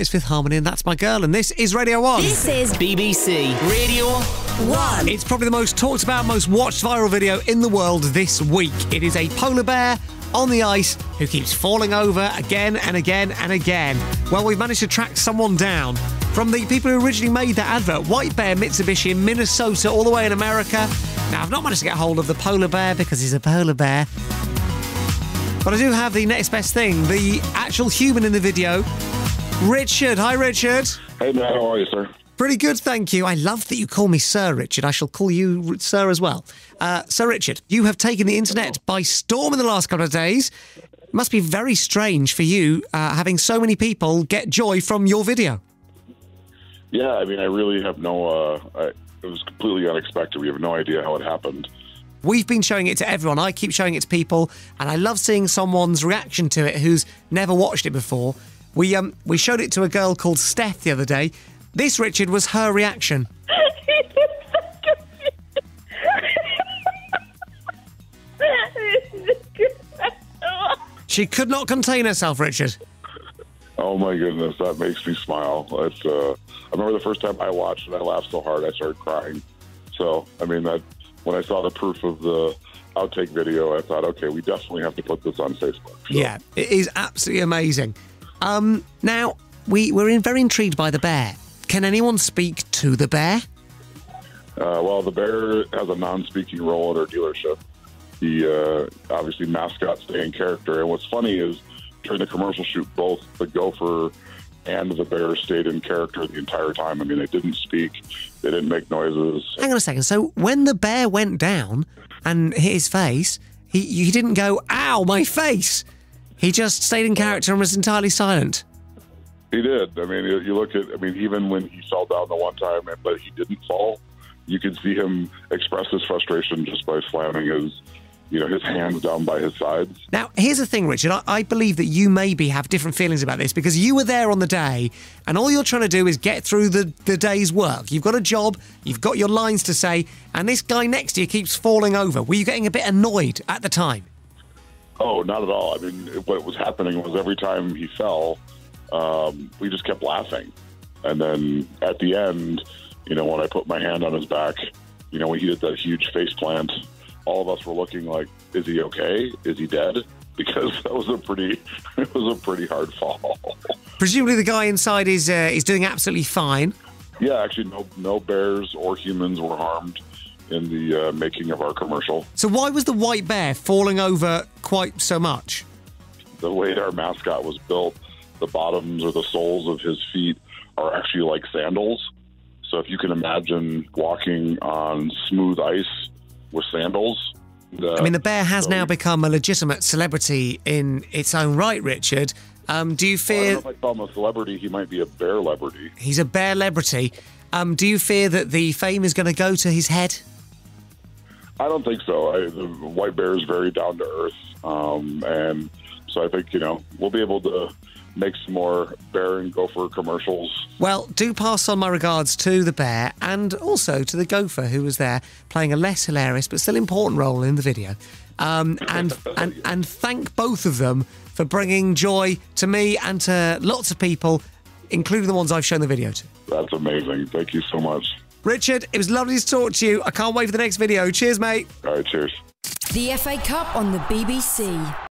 that is Fifth Harmony, and that's my girl, and this is Radio 1. This is BBC Radio 1. It's probably the most talked about, most watched viral video in the world this week. It is a polar bear on the ice who keeps falling over again and again and again. Well, we've managed to track someone down from the people who originally made that advert, White Bear Mitsubishi in Minnesota, all the way in America. Now, I've not managed to get hold of the polar bear because he's a polar bear. But I do have the next best thing the actual human in the video, Richard. Hi, Richard. Hey, man, how are you, sir? Pretty good, thank you. I love that you call me Sir Richard. I shall call you Sir as well. Uh, Sir Richard, you have taken the internet by storm in the last couple of days. It must be very strange for you uh, having so many people get joy from your video. Yeah, I mean, I really have no. Uh, I, it was completely unexpected. We have no idea how it happened. We've been showing it to everyone. I keep showing it to people, and I love seeing someone's reaction to it who's never watched it before. We um we showed it to a girl called Steph the other day. This Richard was her reaction. She could not contain herself, Richard. Oh my goodness, that makes me smile. It's. Uh, I remember the first time I watched it, I laughed so hard I started crying. So, I mean, that when I saw the proof of the outtake video, I thought, okay, we definitely have to put this on Facebook. So, Yeah, it is absolutely amazing. Um, now we we're in, very intrigued by the bear. Can anyone speak to the bear? Uh, well, the bear has a non-speaking role at our dealership. He uh, obviously mascot stay in character. And what's funny is during the commercial shoot, both the gopher and the bear stayed in character the entire time. I mean, they didn't speak, they didn't make noises. Hang on a second. So when the bear went down and hit his face, he he didn't go, "Ow, my face." He just stayed in character and was entirely silent. He did. I mean, you look at. I mean, even when he fell down the one time, but he didn't fall. You could see him express his frustration just by slamming his, you know, his hands down by his sides. Now, here's the thing, Richard. I, I believe that you maybe have different feelings about this because you were there on the day and all you're trying to do is get through the, the day's work. You've got a job, you've got your lines to say, and this guy next to you keeps falling over. Were you getting a bit annoyed at the time? Oh, not at all. I mean, what was happening was every time he fell, um, we just kept laughing. And then at the end, you know, when I put my hand on his back, you know, when he did that huge face plant, all of us were looking like, is he okay? Is he dead? Because that was a pretty, it was a pretty hard fall. Presumably, the guy inside is uh, is doing absolutely fine. yeah, actually, no, no bears or humans were harmed in the uh, making of our commercial. So, why was the white bear falling over quite so much? the way our mascot was built, the bottoms or the soles of his feet are actually like sandals. So if you can imagine walking on smooth ice with sandals. the- I mean, the bear has so- now become a legitimate celebrity in its own right, Richard. Um, do you I fear don't know if I call him a celebrity. He might be a bear celebrity. he's a bear celebrity? Um, do you fear that the fame is going to go to his head? I don't think so. I, the white bear is very down to earth, um, and so I think you know we'll be able to make some more bear and gopher commercials. Well, do pass on my regards to the bear and also to the gopher who was there playing a less hilarious but still important role in the video. Um, and, and and thank both of them for bringing joy to me and to lots of people, including the ones I've shown the video to. That's amazing. Thank you so much. Richard, it was lovely to talk to you. I can't wait for the next video. Cheers, mate. All right, cheers. The FA Cup on the BBC.